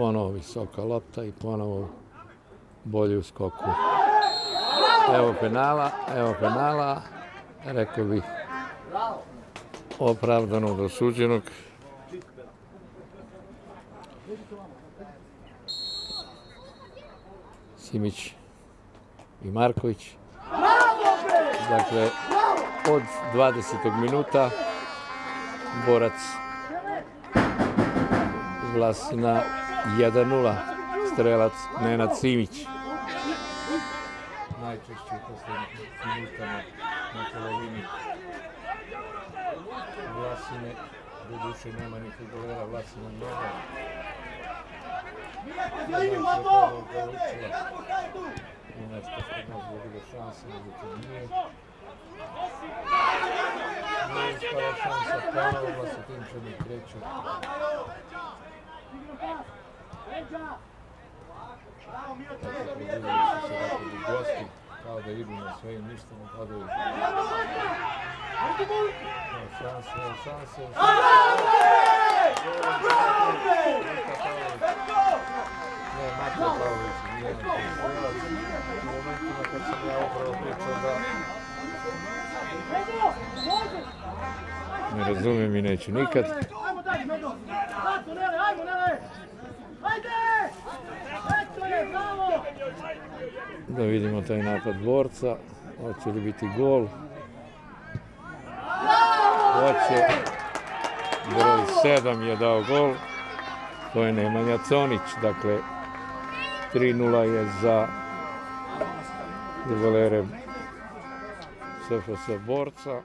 ponovo visoka lopta i ponovo bolji u skoku. Evo penala, evo penala, rekao bih opravdano do suđenog. Simić i Marković. Dakle, od 20. minuta borac Vlasina 1-0. Strelac Nenad Simić. Najčešće u posljednjih minutama na polovini Vlasine, doduše nema ni futbolera Vlasina. I nešto što možda je bilo šanse, međutim nije. Nije uspala šansa su se dakle i gosti, kao da šanse, evo Ne, nije strelac. U momentima kad da ne razumijem i neću nikad. Da vidimo taj napad borca. Hoće li biti gol? Hoće. Broj 7 je dao gol. To je Nemanja Conić. Dakle, 3-0 je za futbolere SFS borca.